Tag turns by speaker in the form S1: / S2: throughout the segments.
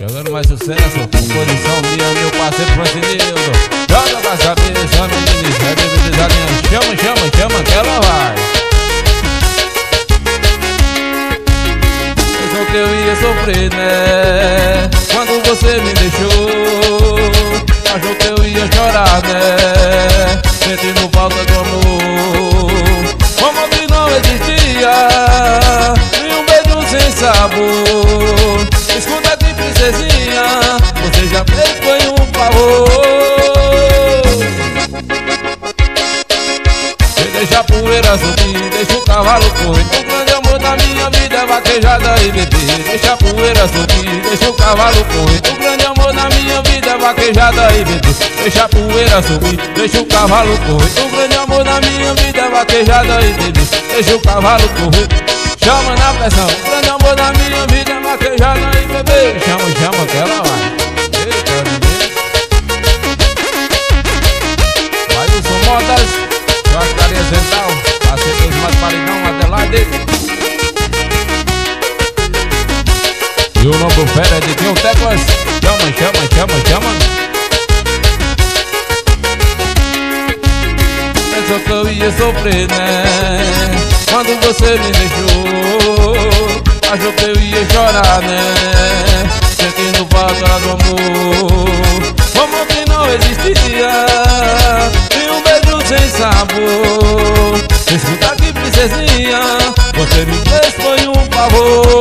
S1: Jogando mais sucesso, composição minha, meu parceiro Francinildo Joga pra cabeça, menina, é Chama, chama, chama que ela vai Pensou que eu ia sofrer, né? Quando você me deixou Achou que eu ia chorar, né? Sentindo falta de amor Como que não existia E um beijo sem sabor princesinha Você já fez foi um favor. E deixa a poeira subir Deixa o cavalo correr. O grande amor da minha vida é vaquejada e beber Deixa a poeira subir Deixa o cavalo correr. O grande amor da minha vida é vaquejada e beber Deixa a poeira subir Deixa o cavalo correr. O grande amor da minha vida é vaquejada e beber Deixa o cavalo correr. Chama na pressão O grande amor da minha vida vaquejada e beber Chama, chama que ela vai Vai o som modas Churrascaria Central Parceiros mais paridão Adelaide. E o nome do fera é de Tio Teclas. Chama, chama, chama, chama. Pensou que eu ia sofrer, né? Quando você me deixou Achou que eu ia chorar, né? Sentindo falta do amor. Como que não existia? E um beijo sem sabor. Escuta aqui, princesinha Você me fez foi um favor.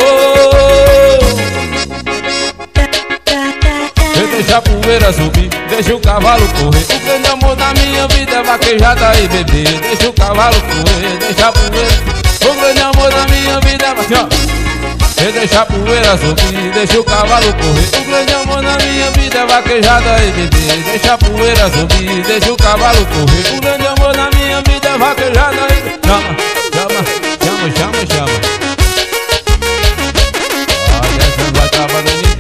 S1: Eu deixa a poeira subir, deixa o cavalo correr. O grande amor da minha vida é vaquejada e beber. Deixa o cavalo correr, deixa a poeira. O grande amor da minha vida é vaquejada eu deixa a poeira subir, deixa o cavalo correr. O grande amor da minha vida é vaquejada e beber Deixa a poeira subir, deixa o cavalo correr. O grande amor da minha vida é vaquejada e beber Chama, chama, chama, chama, chama. Olha, essa vai início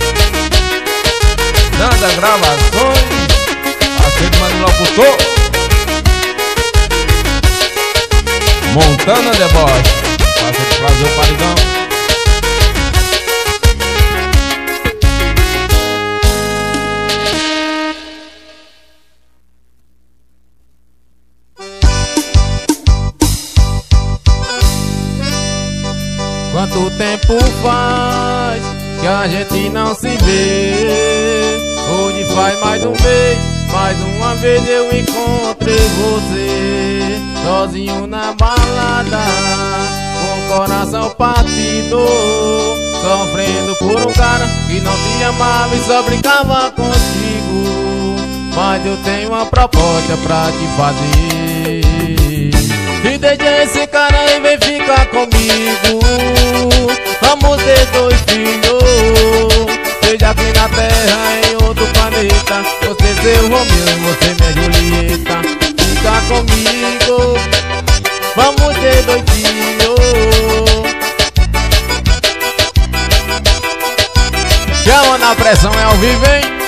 S1: Nanda Gravações. Parceiro Mano Locutor. Montana Deboche. Parceiro Prazer o Paridão
S2: tempo faz que a gente não se vê? Hoje faz mais um mês, mais uma vez eu encontrei você. Sozinho na balada, com o coração partido Sofrendo por um cara que não te amava e só brincava contigo. Mas eu tenho uma proposta pra te fazer e deixa esse cara e vem ficar comigo. Vamos ter dois filhos. Seja aqui na terra, em outro planeta. Você seu Romeu você minha Julieta. Fica comigo. Vamos ter dois filhos. Chama na pressão, é ao vivo, hein?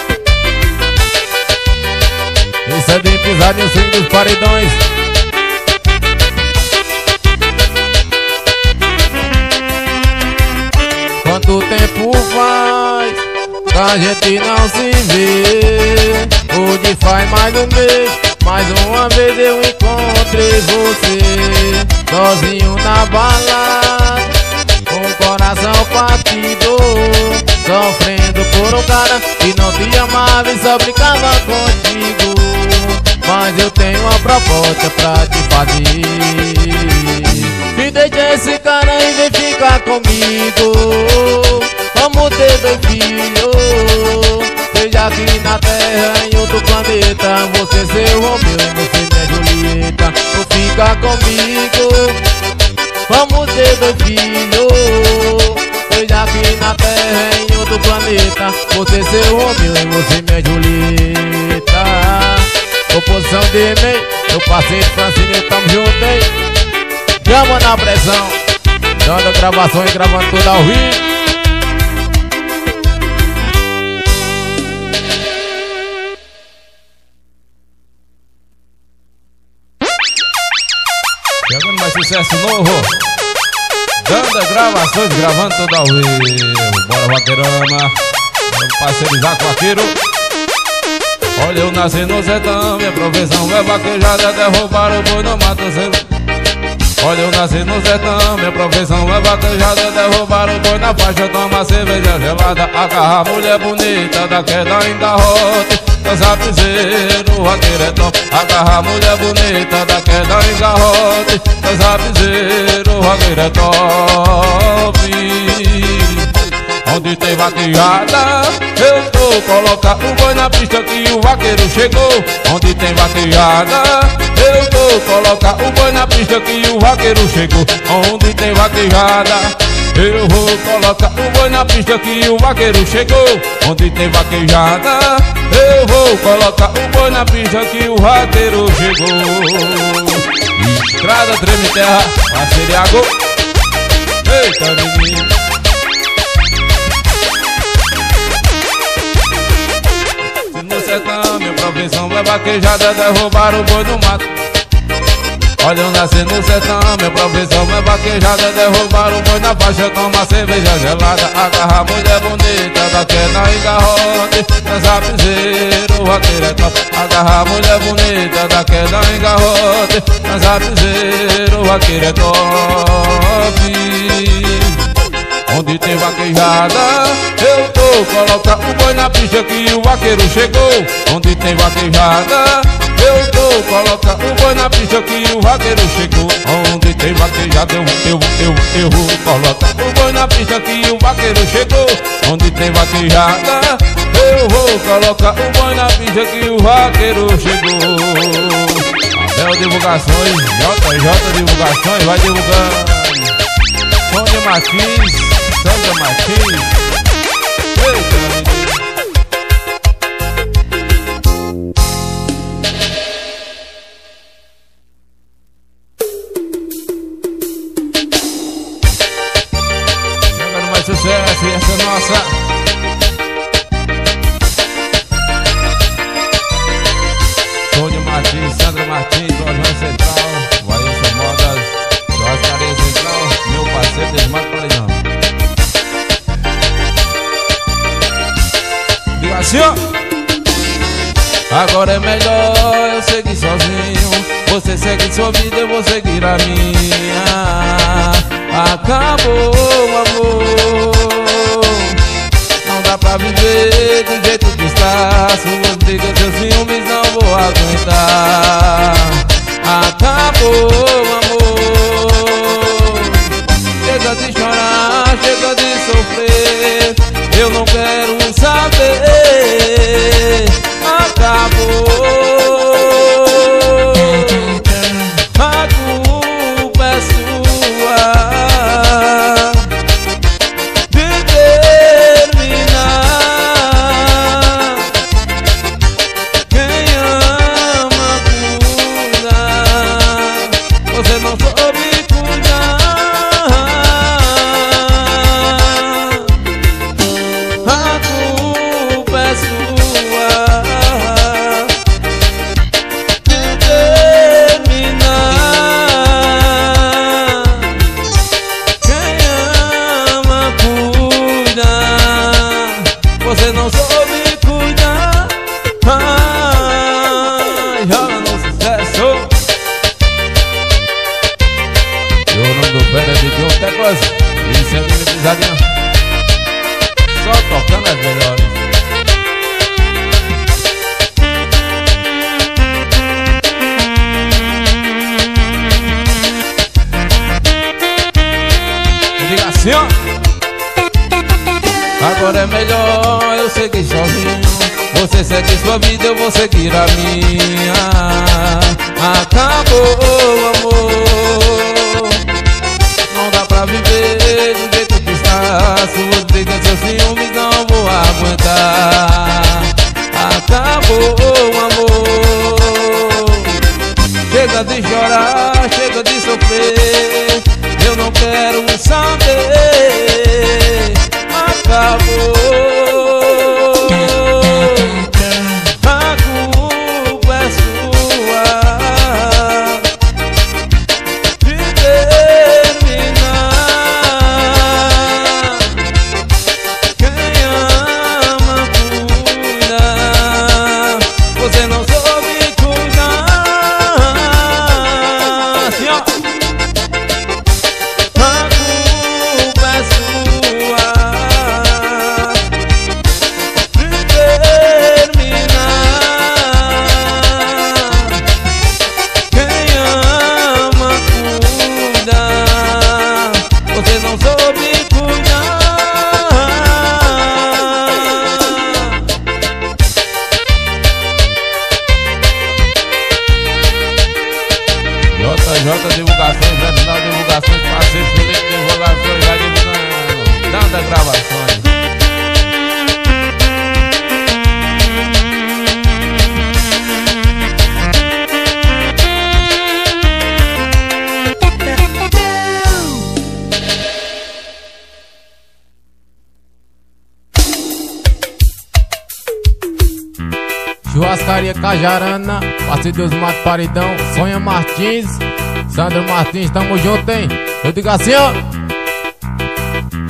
S2: Isso é de pisar no swing dos paredões Quanto tempo faz que a gente não se vê Hoje faz mais um mês Mais uma vez eu encontrei você. Sozinho na balada Com o coração partido Sofrendo por um cara que não te amava e só brincava contigo. Mas eu tenho uma proposta pra te fazer deixa esse cara e vem ficar comigo. Vamos ter dois filhos. Seja aqui na terra, em outro planeta Você seu Romeu você minha Julieta. Ou fica comigo. Vamos ter dois filhos. Seja aqui na terra, em outro planeta Você seu Romeu e você minha Julieta. Composição de e-mail Meu parceiro Francinho, tamo junto, hein? Chama na pressão Dando gravação e gravando tudo ao vivo.
S1: Chegando mais sucesso novo? Danda Gravações gravando tudo ao vivo. Bora Vaqueirama Meu parceiro Isaac Vaqueiro. Olha, eu nasci no sertão, minha profissão é vaquejada, derrubar o boi no matoceiro. Olha, eu nasci no sertão, minha profissão é vaquejada Derrubar o boi na faixa, toma cerveja gelada. Agarrar mulher bonita, da queda ainda rote Dançar piseiro, vaqueiro é top Agarrar mulher bonita, da queda em garrote Dançar piseiro, vaqueiro é top Onde tem vaquejada, eu tô Colocar o boi na pista que o vaqueiro chegou. Onde tem vaquejada, eu tô Colocar o boi na pista que o vaqueiro chegou. Onde tem vaquejada eu vou colocar o boi na pista que o vaqueiro chegou. Onde tem vaquejada Eu vou colocar o boi na pista que o vaqueiro chegou. Estrada treme terra, parceiriago Eita menino profissão é vaquejada, derrubar o boi do mato. Olha eu nasci no sertão, minha profissão é vaquejada Derrubar o boi na faixa, toma cerveja gelada Agarrar mulher bonita, da queda e garrote Dançar piseiro, vaqueiro é top. Agarrar mulher bonita, da queda e garrote Dançar piseiro, vaqueiro é top. Onde tem vaquejada, eu tô Coloca o boi na pista que o vaqueiro chegou. Onde tem vaquejada, eu tô Coloca o boi na pista que o vaqueiro chegou. Onde tem vaquejada, eu, eu, eu, eu vou. Coloca o boi na pista que o vaqueiro chegou. Onde tem vaquejada, eu vou. Colocar o boi na pista que o vaqueiro chegou. Abel Divulgações, JJ Divulgações, vai divulgando. Sônia Martins Sandra segue sua vida, eu vou seguir a minha. Acabou Parceiro
S2: Deus Mato Paridão, Sonha Martins, Sandro Martins, tamo junto, hein? Eu digo assim, ó.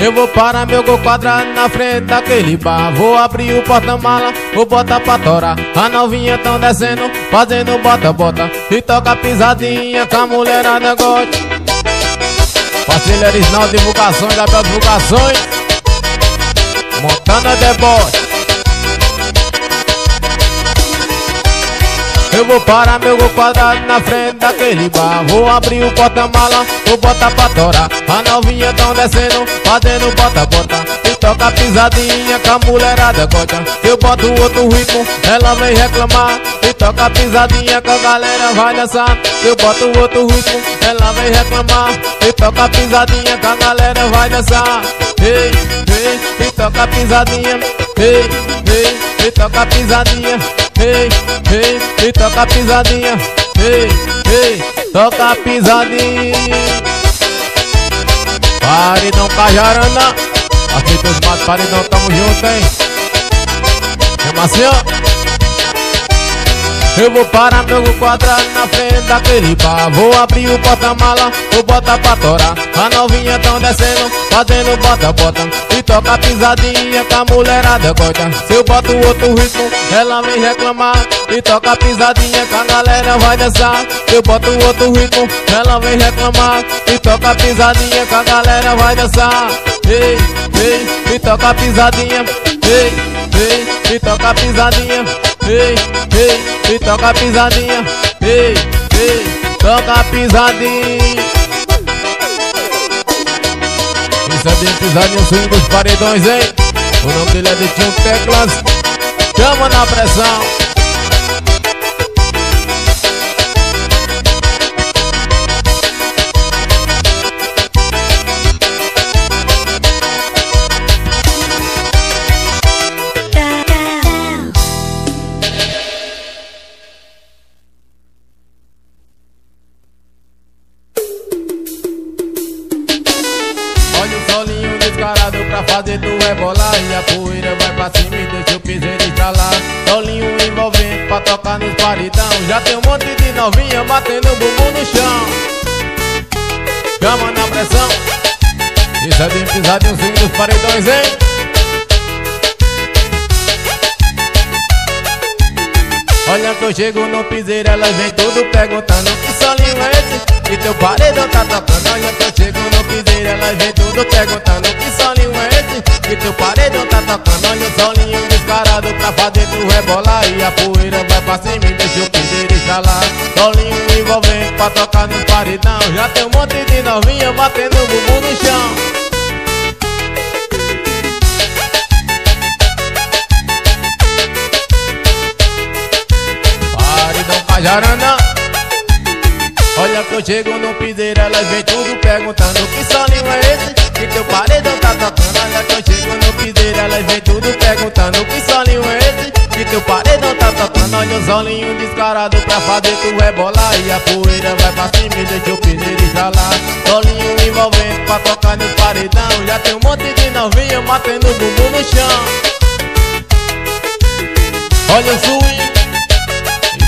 S2: Eu vou parar meu gol quadrado na frente daquele bar. Vou abrir o porta-mala, vou botar pra torar A novinha tão descendo, fazendo bota-bota E toca pisadinha com a mulherada gosta Parceiro Erisnal Divulgações, Abel Divulgações. Montana Deboche Eu vou parar meu gol quadrado na frente daquele bar. Vou abrir o porta-mala, vou botar pra torar. A novinha tão descendo, fazendo bota-bota. E toca pisadinha com a mulherada gosta. Eu boto outro ritmo, ela vem reclamar. E toca pisadinha com a galera vai dançar. Eu boto outro ritmo, ela vem reclamar. E toca pisadinha com a galera vai dançar. Ei, ei, e toca pisadinha. Ei, ei, e toca pisadinha Ei, ei, e toca pisadinha Ei, ei, toca pisadinha. Paridão Cajarana Aceita os matos, paridão, tamo junto, hein. Chama assim, ó. Eu vou parar meu quadrado na frente daquele bar Vou abrir o porta-mala, vou botar pra torar. A novinha tão descendo, fazendo bota-bota E toca pisadinha com a mulherada gosta. Se eu boto outro ritmo, ela vem reclamar. E toca pisadinha com a galera vai dançar. Se eu boto outro ritmo, ela vem reclamar. E toca pisadinha com a galera vai dançar. Ei, ei, e toca pisadinha. Ei, ei, e toca pisadinha. Ei, ei, e toca pisadinha. Ei, ei, toca pisadinha Pisadinha, pisadinha, swing dos paredões, hein? O nome dele é de Tio Teclas. Chama na pressão E a poeira vai pra cima e deixa o piseiro estralar Solinho envolvente pra tocar nos paredão. Já tem um monte de novinha batendo o bumbum no chão. Chama na pressão. Isso é bem pisadinho, swing dos paredões, hein? Olha que eu chego no piseiro, elas vem tudo perguntando Que solinho é esse? E teu paredão tá tocando Olha que eu chego no piseiro, elas vem tudo perguntando Que solinho é esse? E teu paredão tá tocando Olha o solinho descarado pra fazer tu rebolar. E a poeira vai pra cima e deixa o piseiro estralar Solinho envolvente pra tocar nos paredão. Já tem um monte de novinha batendo o bumbum no chão Cajarana Olha que eu chego no piseiro, elas vem tudo perguntando Que solinho é esse? Que teu paredão tá tocando Olha que eu chego no piseiro, elas vem tudo perguntando Que solinho é esse? Que teu paredão tá tocando Olha o solinho descarado pra fazer tu rebolar E a poeira vai pra cima e deixa o piseiro estralar Solinho envolvente pra tocar no paredão Já tem um monte de novinha batendo bumbum no chão Olha o swing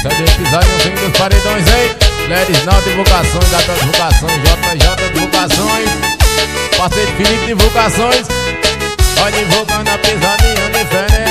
S2: é de episódio no fim dos paredões, hein? Leris Não Divulgações, Gabriel Divulgações, JJ Divulgações. Parceiro Felipe Divulgações. Vai divulgando a pisadinha diferente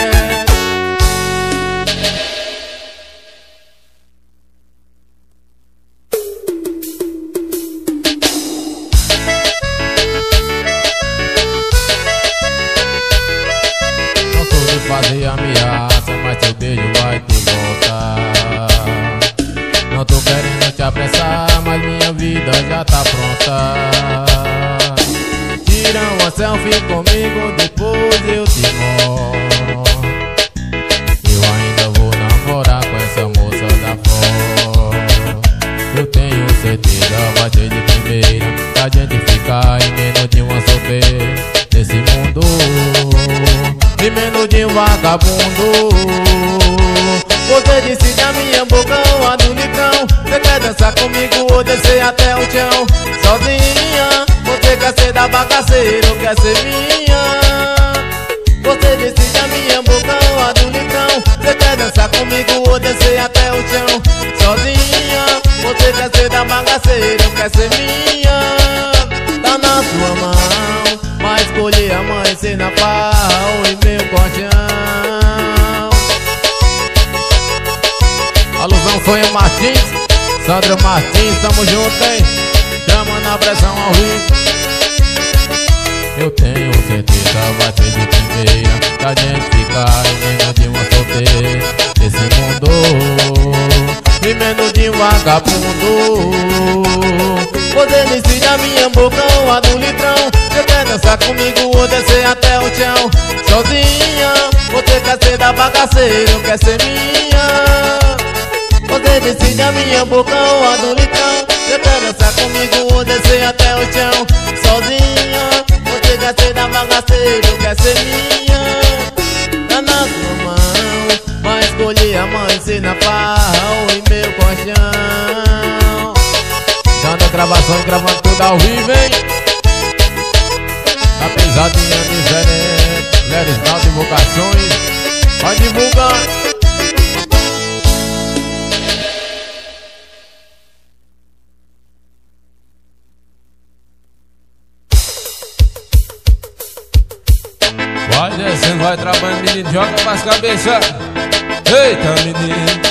S2: selfie comigo, depois eu te mostro. Eu ainda vou namorar com essa moça da fora. Eu tenho certeza, vai ser de primeira A gente ficar em menos de uma solteira Nesse mundo, em menos de um vagabundo. Você disse da minha boca a do Você quer dançar comigo ou descer até o chão? Sozinha quer ser da bagaceira ou quer ser minha. Você disse da minha boca a do litrão. Você quer dançar comigo ou descer até o chão? Sozinha Você quer ser da bagaceira ou quer ser minha. Tá na sua mão Mas escolher amanhecer na pau e meu colchão Alusão Sonho Martins, Sandra Martins, tamo junto, hein? Chama na pressão ao vivo. Eu tenho certeza, vai ser de primeira Que a gente ficar em menos de uma solteira Nesse mundo. Em menos de um vagabundo. Você decide a minha boca a do litrão. Você quer dançar comigo ou descer até o chão. Sozinha Você quer ser da bagaceira quer ser minha. Você decide a minha boca a do litrão. Você quer dançar comigo ou descer até o chão. Sozinha Bagaceira ou quer ser minha. Tá na sua mão Vai escolher amanhecer na pau e meu colchão. Dando gravações, gravando tudo ao vivo, hein? A pisadinha diferente Leris Nau Divulgações Vai divulgar
S1: Vai trabalhando, menino, joga pras cabeças. Eita, menino.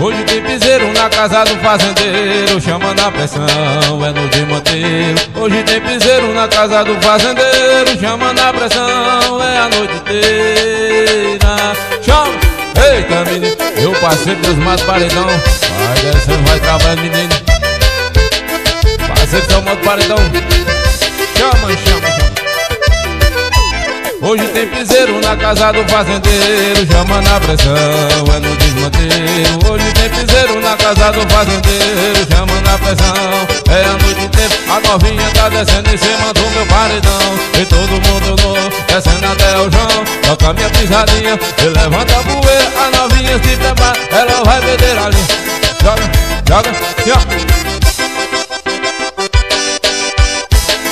S1: Hoje tem piseiro na casa do fazendeiro, chamando a pressão, é no de manteiro. Hoje tem piseiro na casa do fazendeiro, chamando a pressão, é a noite inteira. Chama, eita menino, eu passei pelos matos paredão, vai descendo, vai trabalhando, menino. Passei pelo mato paredão. Chama, chama. Hoje tem piseiro na casa do fazendeiro, chama na pressão, é no desmanteiro. Hoje tem piseiro na casa do fazendeiro, chama na pressão, é a noite inteira. A novinha tá descendo em cima do meu paredão, e todo mundo novo, descendo até o chão. Toca minha pisadinha, e levanta a poeira, a novinha se prepara, ela vai beber ali. Joga, joga, joga.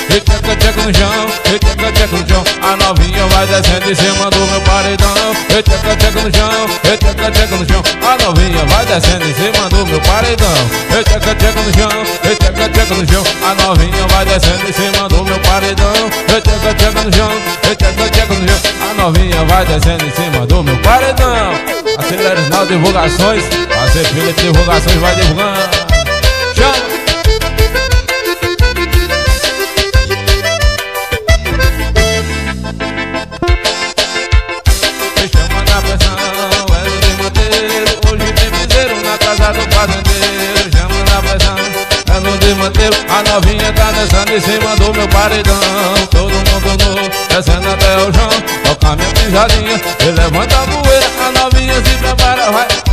S1: Tcheca, tcheca no chão, tcheca, tcheca no chão A novinha vai descendo em cima do meu paredão. Tcheca, tcheca no chão, tcheca, tcheca no chão A novinha vai descendo em cima do meu paredão. Tcheca, tcheca no chão, tcheca, tcheca no chão A novinha vai descendo em cima do meu paredão. Tcheca, tcheca no chão, tcheca, tcheca no chão A novinha vai descendo em cima do meu paredão. Acelera as divulgações. Fazer filha de divulgações vai divulgando. Chama! A novinha tá dançando em cima do meu paredão. Todo mundo novo, descendo até o chão Toca minha pisadinha, e levanta a poeira A novinha se prepara, vai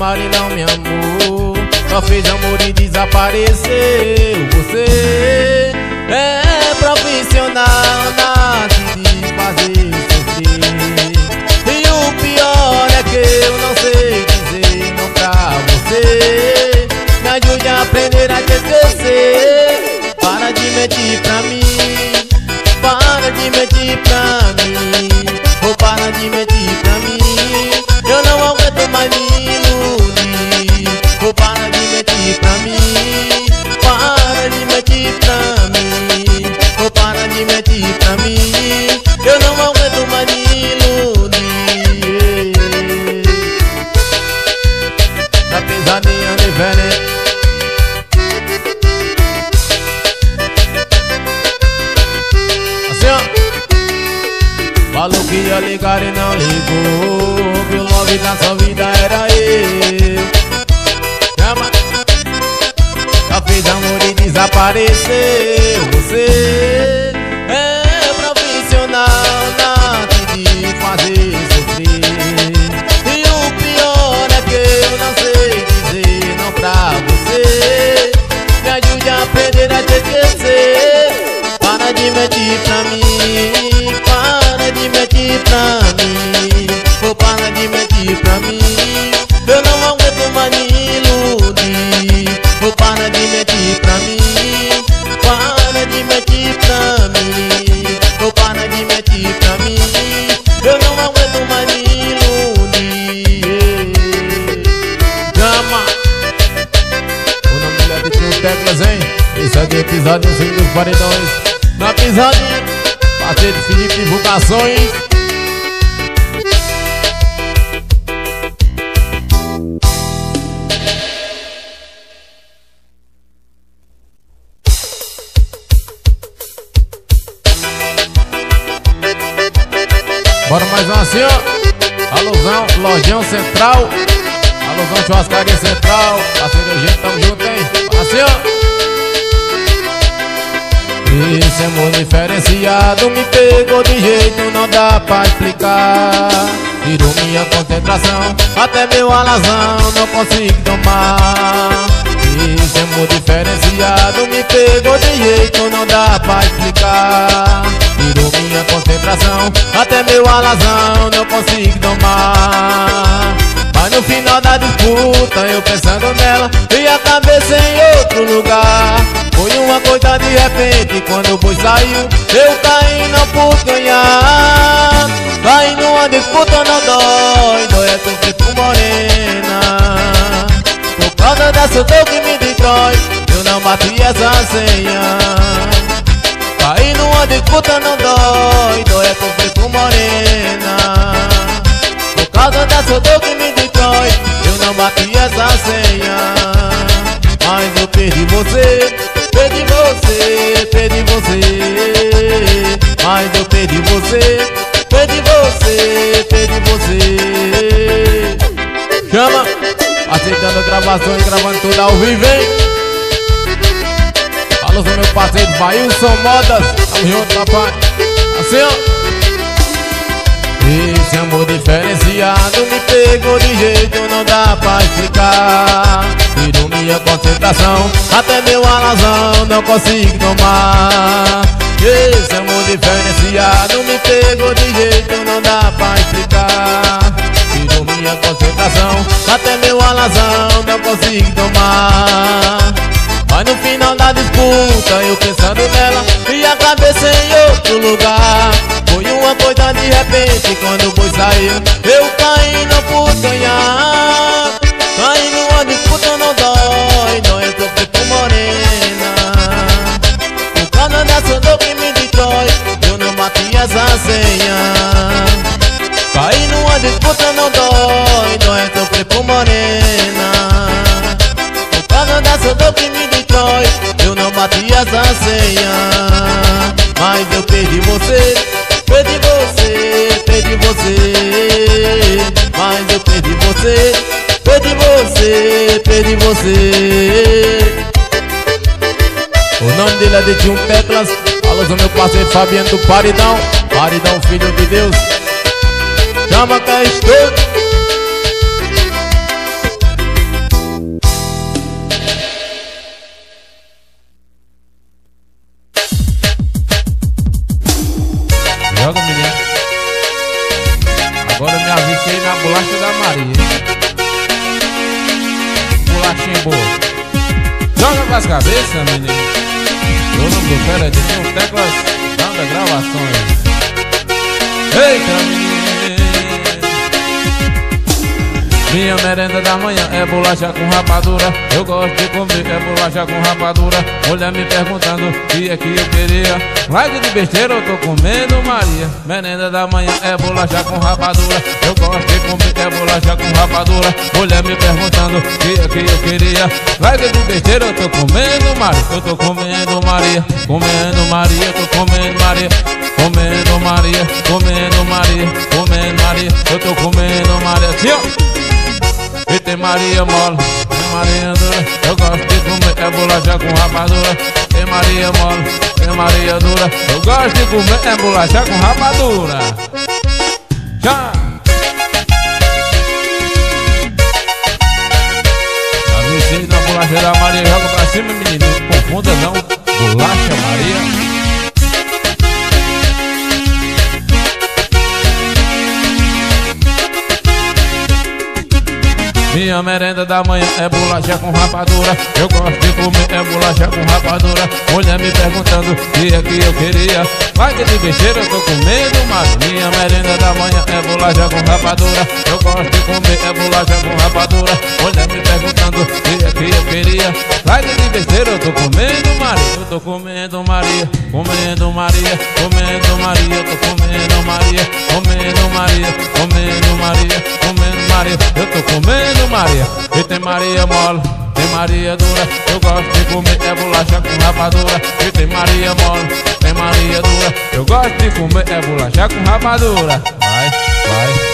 S2: Prometeu me amar e não me amou Só fez amor e desapareceu. Você é profissional na arte de fazer sofrer. E o pior é que eu não sei dizer não pra você. Me ajude a aprender a te esquecer. Para de mentir pra mim. Para de mentir pra mim. Ou para de mentir ligar e não ligou Que o love da sua vida era eu. Chama. Já fez amor e desapareceu Você é profissional na arte de fazer sofrer. E o pior é que eu não sei dizer não pra você. Me ajude a aprender a te esquecer. Para de mentir pra mim pra mim Ou para de mentir pra mim. Eu não aguento mais me iludir. Ou para de mentir pra mim. Para de mentir pra mim. Ou para de mentir pra mim. Eu não aguento mais me iludir. Chama. O nome dela de tio Teclas, hein? Esse é de episódio 5 dos paredões Na pisadinha Parceiro Felipe Divulgações assim, ó Alusão, Lojão Central. Alusão, Churrascaria Central. Parceiro, gente, tamo junto, hein? Assim, ó. Esse amor diferenciado. Me pegou de jeito, não dá pra explicar. Tirou minha concentração, até meu alazão não consigo tomar Esse amor diferenciado me pegou de jeito, não dá pra explicar. Tirou minha concentração, até meu alazão não consigo tomar mas no final da disputa eu pensando nela E a cabeça em outro lugar. Foi uma coisa de repente quando o boi saiu Eu caí não pude ganhar Caí numa disputa não dói Dói é sofrer com morena Causa dessa dor que me destrói. Eu não bati essa senha. Caí numa disputa não dói. Dói é sofrer com morena. Por causa dessa dor que me destrói. Eu não bati essa senha. Mas eu perdi você Perdi você, perdi você. Mas eu perdi você Perdi você, perdi você. Chama Aceitando gravações, gravando tudo ao vivo, hein? Alô, meu parceiro Bailson Modas. Tamo junto, papai Assim, ó. Esse amor diferenciado me pegou de jeito, não dá pra explicar. Tirou minha concentração, até meu alazão não consigo tomar. Esse amor diferenciado me pegou de jeito, não dá pra explicar minha concentração, até meu alazão não consigo tomar. Mas no final da disputa eu pensando nela E a cabeça em outro lugar. Foi uma coisa de repente quando o boi saiu Eu caí não pude ganhar Caí numa disputa não dói Dói eu sofri com morena. Por causa dessa dor que me destrói Eu não bati essa senha uma disputa não dói, dói é sofrer por morena. Pagando essa dor que me destrói, eu não bati essa senha. Mas eu perdi você, perdi você, perdi você. Mas eu perdi você, perdi você, perdi você. O nome dele é de Tio Peclas, alô o meu parceiro Fabiano do Paridão Paridão, filho de Deus. Chama que estou
S1: Joga, menino Agora me aí na bolacha da Maria. Bolachinha boa. Joga com as cabeças, menino O nome do cara é de um teclas Dando gravações. Eita, menino Minha merenda da manhã é bolacha com rapadura. Eu gosto de comer é bolacha com rapadura. Mulher me perguntando o que é que eu queria. Like de besteira eu tô comendo Maria. Merenda da manhã é bolacha com rapadura. Eu gosto de comer é bolacha com rapadura. Mulher me perguntando o que é que eu queria. Like de besteira eu tô comendo Maria. Eu tô comendo Maria. Comendo Maria, eu tô comendo Maria. Comendo Maria, comendo Maria, comendo Maria, eu tô comendo Maria, assim ó. E tem Maria Mola, tem Maria Dura. Eu gosto de comer é bolacha com rapadura. Tem Maria Mola, tem Maria Dura. Eu gosto de comer é bolacha com rapadura. Já! Avisei na bolacha da Maria Joga pra cima menino, confunda não. Bolacha Maria Minha merenda da manhã é bolacha com rapadura. Eu gosto de comer é bolacha com rapadura. Mulher me perguntando o que é que eu queria Vai de besteira eu tô comendo mas Minha merenda da manhã é bolacha com rapadura. Eu gosto de comer é bolacha com rapadura. Mulher me perguntando que é que eu queria. Vai de besteira eu tô comendo Maria. Eu tô comendo Maria Comendo Maria Comendo Maria. Eu tô comendo Maria Comendo Maria Comendo Maria Comendo Maria. Eu tô comendo Maria. E tem Maria mole, tem Maria dura. Eu gosto de comer é bolacha com rapadura. E tem Maria mole, tem Maria dura. Eu gosto de comer é bolacha com rapadura. Vai, vai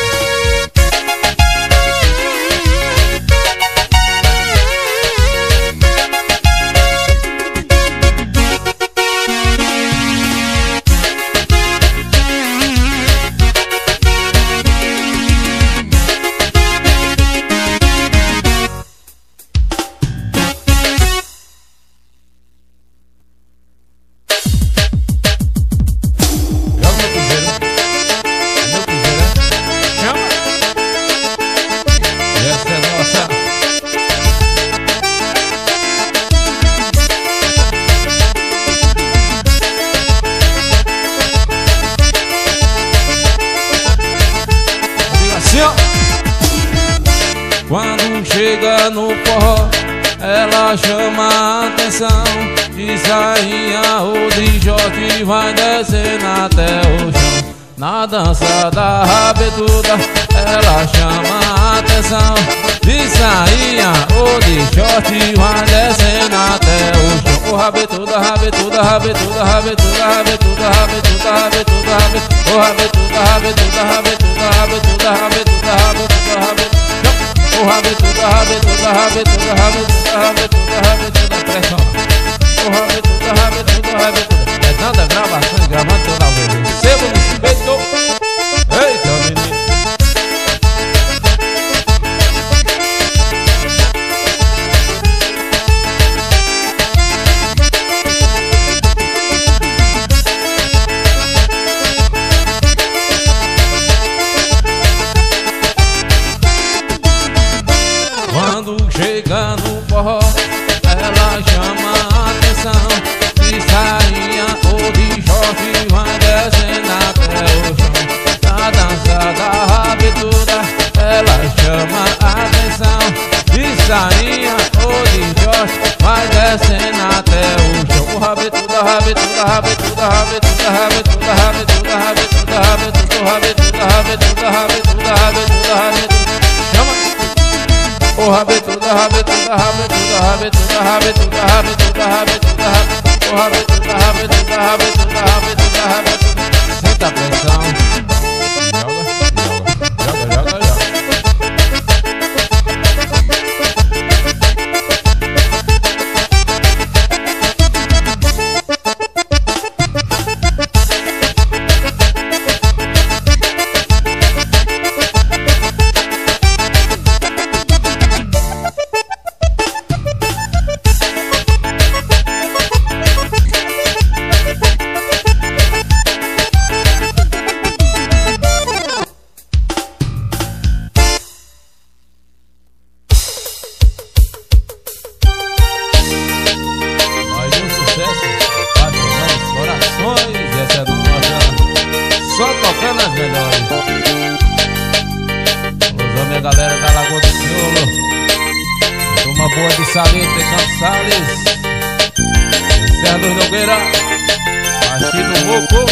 S1: Salete, Canto Salles Serra dos Nogueira. Partido Moco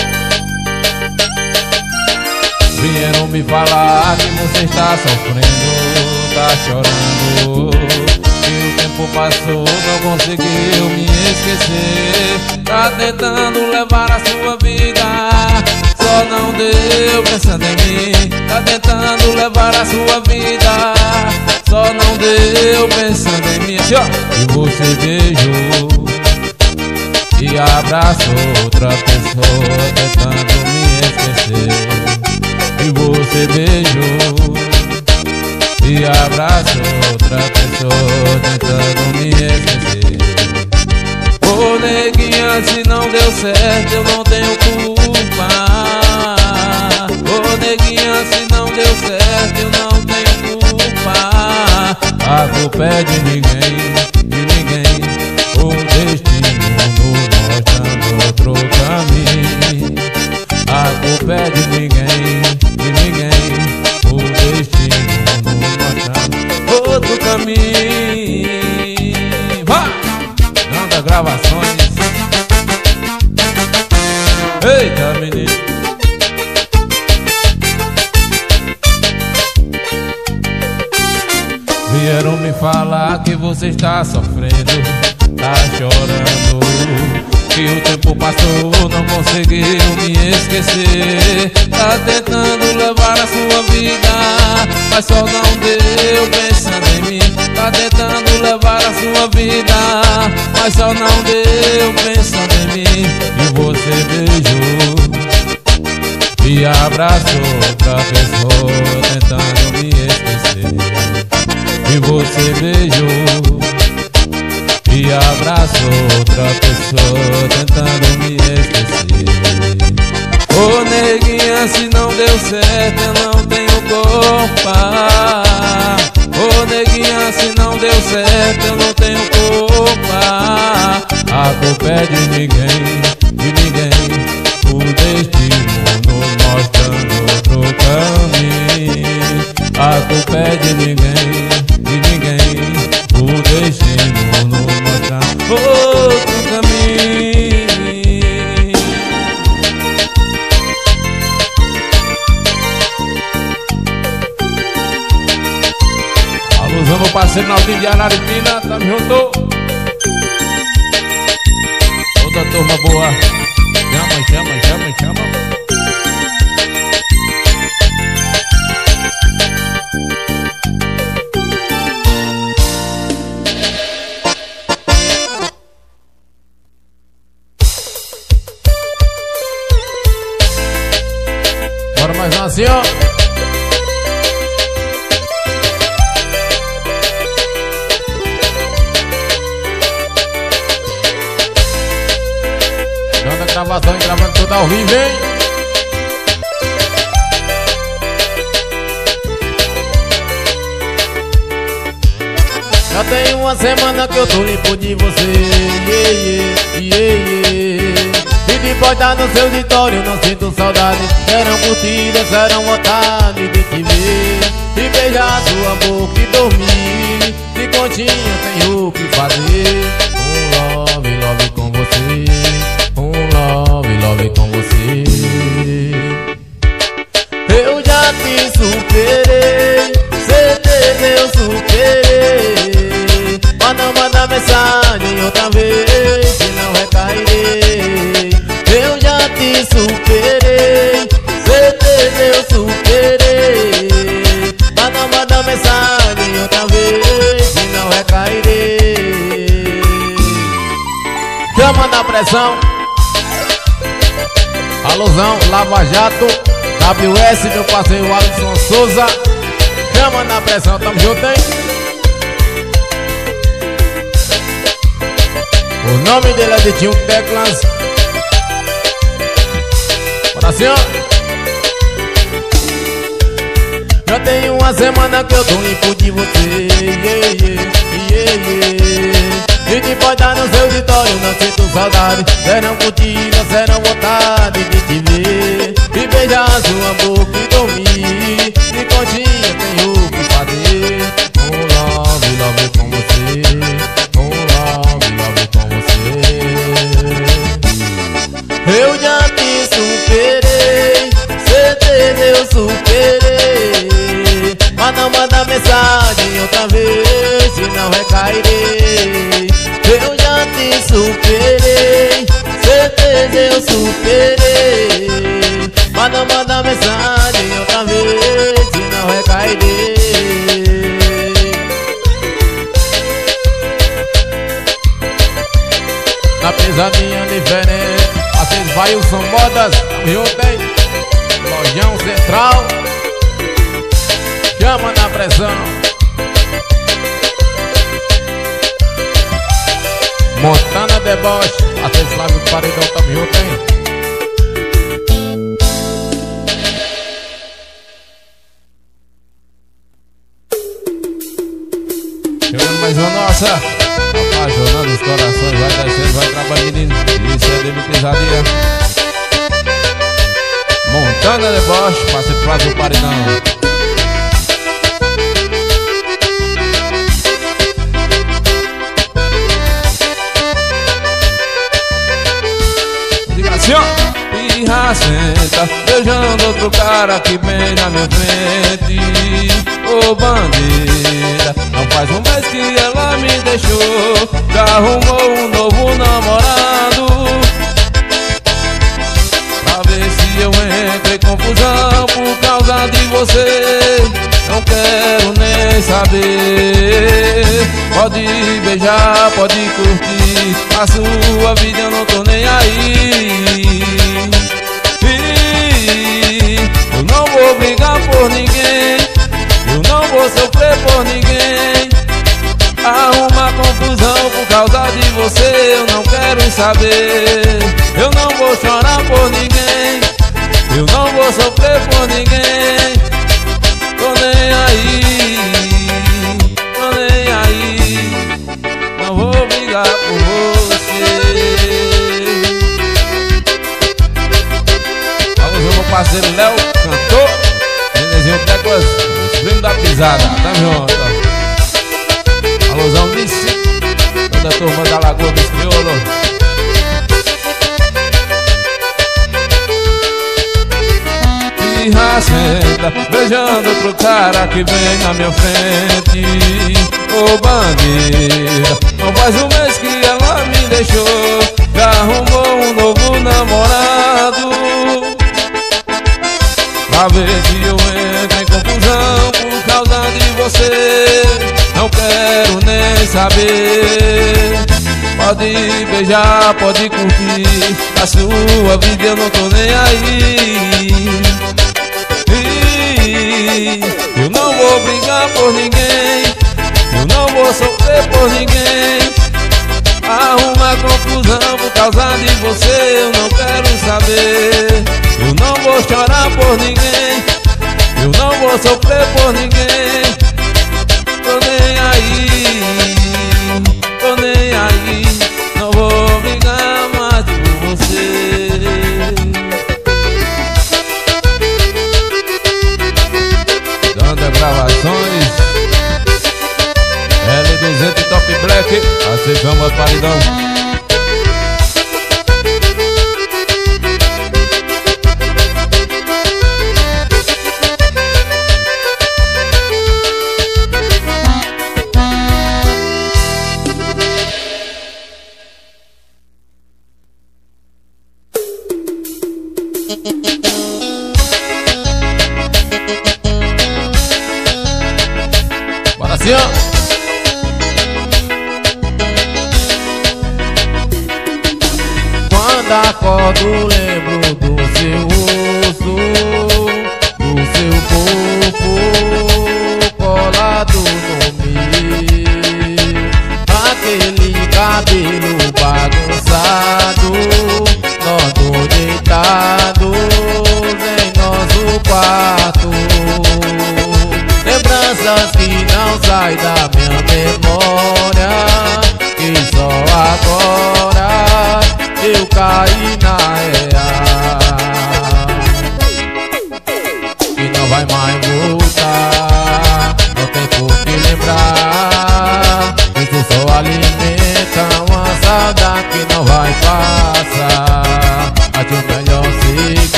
S1: Vieram me falar que você está sofrendo Tá chorando. Que o tempo passou, não conseguiu me esquecer. Tá tentando levar a sua vida. Só não deu pensando em mim. Tá tentando levar a sua vida Só não deu pensando em mim. Assim, E você beijou E abraçou outra pessoa Tentando me esquecer. E você beijou E abraçou outra pessoa Tentando me esquecer. Ô neguinha, se não deu certo Eu não tenho culpa. Ô neguinha, se não deu certo eu não A culpa é de ninguém, de ninguém O destino nos mostrando outro caminho A culpa é de ninguém, de ninguém O destino nos mostrando outro caminho. Vai! Nanda Gravações você está sofrendo, tá chorando. Que o tempo passou, não conseguiu me esquecer. Tá tentando levar a sua vida, mas só não deu pensando em mim. Tá tentando levar a sua vida, mas só não deu pensando em mim. E você beijou e abraçou outra pessoa, tentando me que você beijou E abraçou outra pessoa tentando me esquecer. Ô oh, neguinha, se não deu certo eu não tenho culpa. Ô oh, neguinha, se não deu certo eu não tenho culpa. A culpa é de ninguém, de ninguém. O destino nos mostrando outro caminho. A culpa é de ninguém parceiro Naldinho de Araripina, tamo junto. Toda turma boa, chama, chama, chama, chama. assim, ó. Vivo, hein? Já tem uma semana que eu tô limpo de você, yeah, yeah, yeah. E pode estar no seu auditório, não sinto saudade. Serão curtidas, serão vontade de te ver. E beijar sua boca e dormir. De continha tenho o que fazer Certeza eu superei Mas não manda mensagem outra vez Senão recairei. Eu já te superei. Certeza eu superei Mas não manda mensagem outra vez Se não recairei. Chama na pressão? Alusão, Lava Jato WS, meu parceiro Alisson Souza Chama na pressão, tamo junto, hein? O nome dele é Ditinho Teclas Assim ó. Já tem uma semana que eu tô limpo de você. Yeah, yeah, yeah. E pode dar no seu auditório, não sinto saudade. Serão curtidas, serão vontade de te ver. E beijar sua boca e dormir todinha tenho que fazer. Um love, love com você. Um love, love com você. Eu já te superei.
S2: Certeza eu superei. Mas não manda mensagem outra vez. Senão recairei. Eu já te superei. Certeza eu superei. Mas não manda mensagem outra vez Na pesadinha diferente Vocês vai o São Modas Rio 10 Lojão Central. Chama na pressão. Montana Deboche. Vocês Flávio Paredão Tamo junto, hein?
S1: Mais uma nossa. Apaixonando os corações, vai descendo, vai trabalhando, isso é demitizaria. Montana Deboche, passe pra o paredão. assim, ó. Pirra senta, beijando outro cara que vem na minha frente. Ô oh, bandeira, faz um mês que ela me deixou Já arrumou um novo namorado. Pra ver se eu entro em confusão Por causa de você Não quero nem saber. Pode beijar, pode curtir A sua vida eu não tô nem aí. Eu não vou brigar por ninguém Eu não vou sofrer por ninguém Arruma confusão por causa de você Eu não quero saber. Eu não vou chorar por ninguém. Eu não vou sofrer por ninguém. Tô nem aí Tô nem aí. Não vou brigar por você. Vamos meu parceiro Léo, cantor. Nenezinho Teclas, primo da pisada Tamo junto Toda a turma da Lagoa dos Crioulos Pirra senta Beijando outro cara que vem na minha frente. Ô oh, bandeira Não faz um mês que ela me deixou. Já arrumou um novo namorado. Pra ver se eu entro em confusão Por causa de você não quero nem saber. Pode beijar, pode curtir. A sua vida eu não tô nem aí. Eu não vou brigar por ninguém. Eu não vou sofrer por ninguém. Arruma confusão por causa de você Eu não quero saber. Eu não vou chorar por ninguém. Eu não vou sofrer por ninguém nem aí, tô nem aí, não vou brigar mais por você. Dando gravações, L200 Top Black, aceitamos paridão.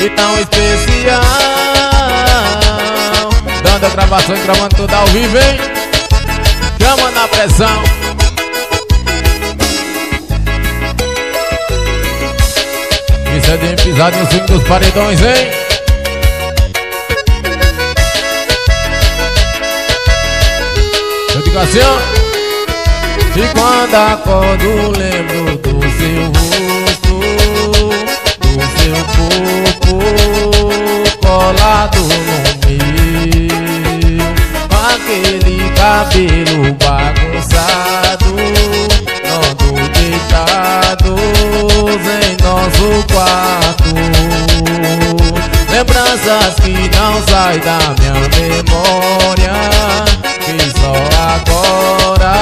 S2: E tão especial. Dando gravações, gravando tudo ao vivo, hein? Chama na pressão. Isso é de pisado no cinco dos paredões, hein? assim E quando acordo lembro do seu rosto Do seu corpo colado no meu Aquele cabelo bagunçado Nós deitados em nosso quarto. Lembranças que não saem da minha memória que só agora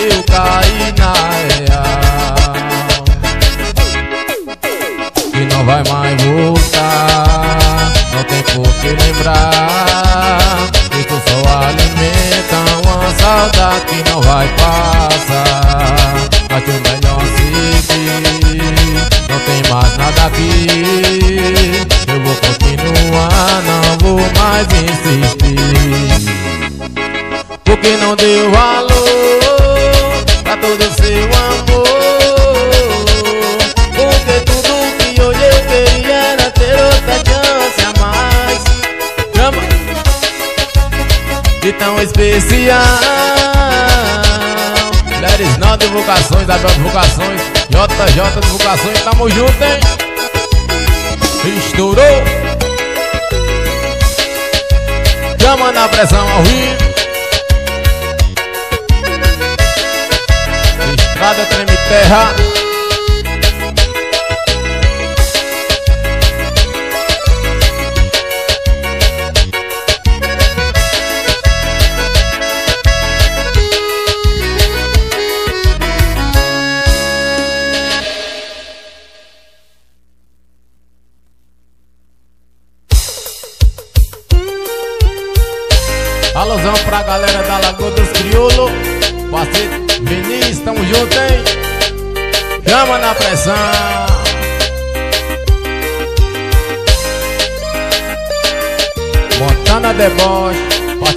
S2: eu caí na real. Que não vai mais voltar Não tem por que lembrar Isso só alimenta uma saudade que não vai passar. Mas o melhor seguir Não tem mais nada aqui Eu vou continuar, não vou mais insistir. Porque não deu valor tão especial. Mulheres não divulgações, Abel divulgações JJ divulgações, tamo junto, hein? Estourou Chama na pressão ao vivo Estrada Treme Terra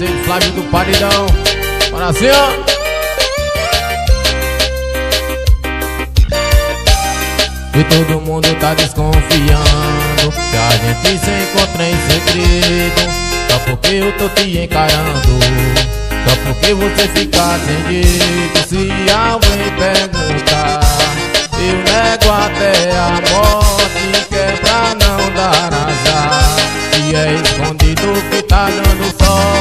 S2: Parceiro Flávio do Paridão Bora assim, ó. E todo mundo tá desconfiando Que a gente se encontra em segredo. Só porque eu tô te encarando só porque você fica sem jeito Se alguém perguntar Eu nego até a morte Que é pra não dar azar. E é escondido que tá dando sorte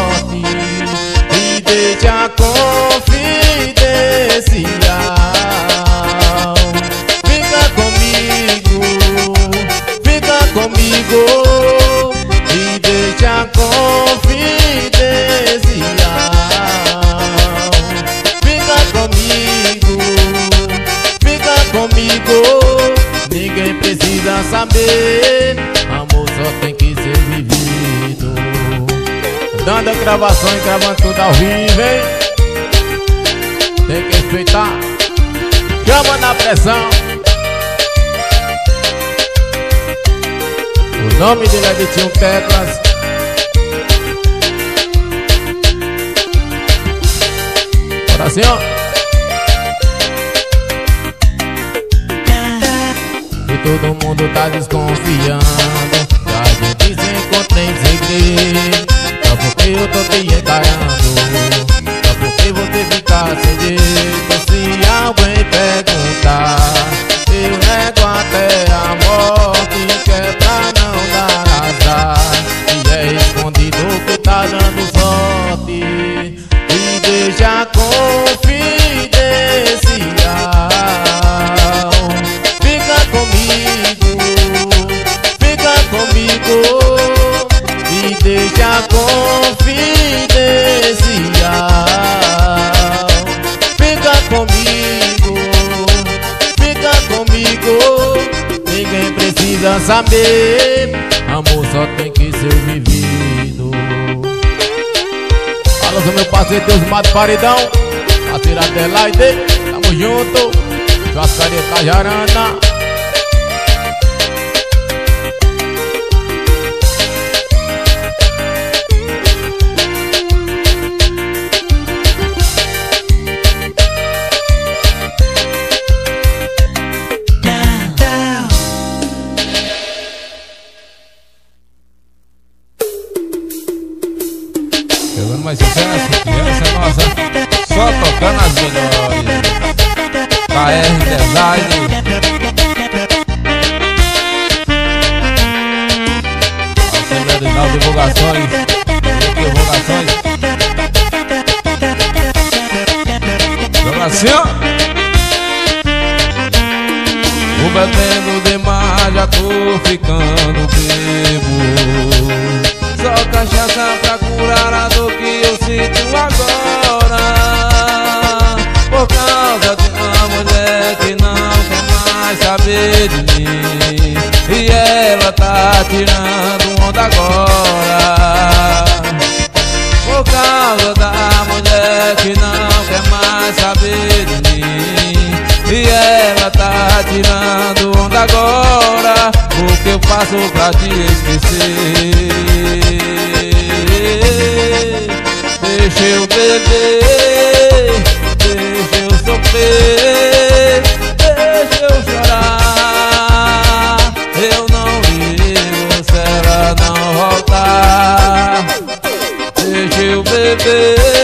S2: E deixa a confidencial. Fica comigo, fica comigo E deixa confidencial. Precisa saber Dando gravação e gravando tudo ao vivo, hein? Tem que respeitar. Chama na pressão. O nome dele é de Tio Teclas Bora assim, ó todo mundo tá desconfiando. A gente se encontra em segredo eu tô te encarando Só porque você fica sem jeito Se alguém perguntar Amor só tem que ser vivido. Alô, meu parceiro Deus Mato Paridão, parceiro Adelaide, tamo junto, Churrascaria Cajarana.
S1: mais sucesso, é nossa, só tocando as melhores. KR Design. Assembleia de Nau Divulgações, Divulgações. Joga assim, ó. O bebendo demais, já tô ficando bebo Só cachaça pra curar a sinto agora Por causa de uma mulher que não quer mais saber de mim. E ela tá tirando onda agora Por causa da mulher que não quer mais saber de mim. E ela tá tirando onda agora O que eu faço pra te esquecer Deixa eu beber, deixa eu sofrer, deixa eu chorar. Eu não ligo se ela não voltar. Deixa eu beber,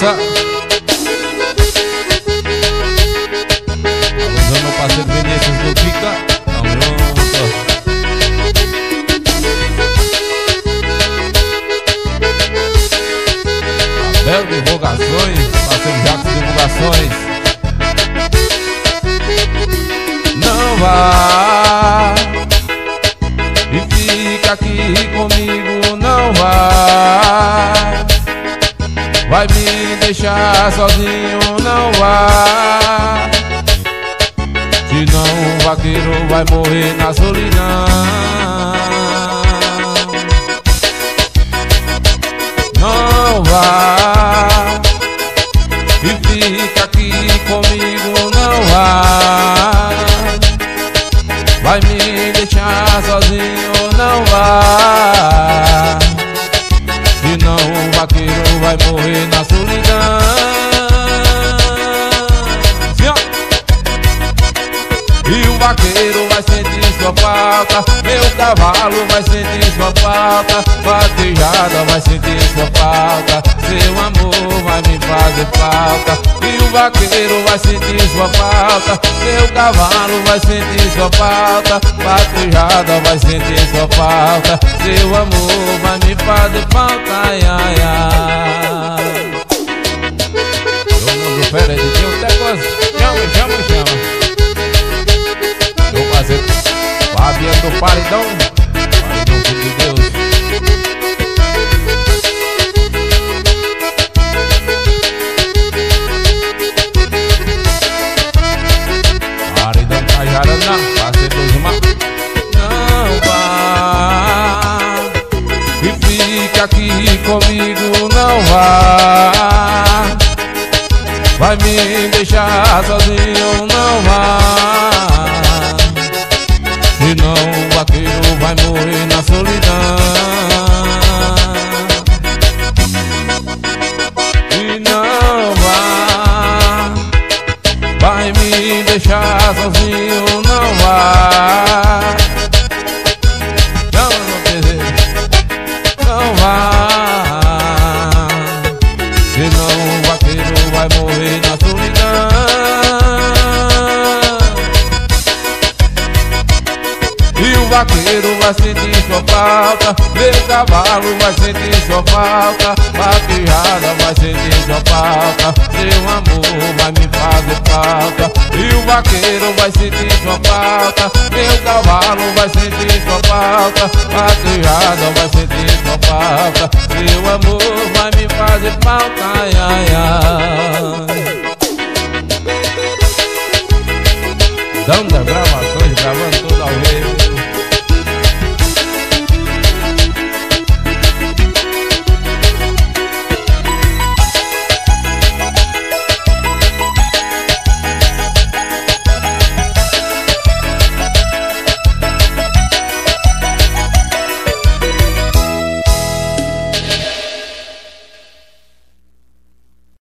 S1: Mais a sozinho, vaqueiro vai sentir sua falta. Meu cavalo vai sentir sua falta. Vaquejada vai sentir sua falta. Seu amor vai me fazer falta ai, ai, ai. Todo mundo fera de Deus, até coisa Chama, chama, chama. Fazer. Fabiano do Paredão falta Meu cavalo vai sentir sua falta. Vaquejada vai sentir sua falta. Seu amor vai me fazer falta ai, ai, ai.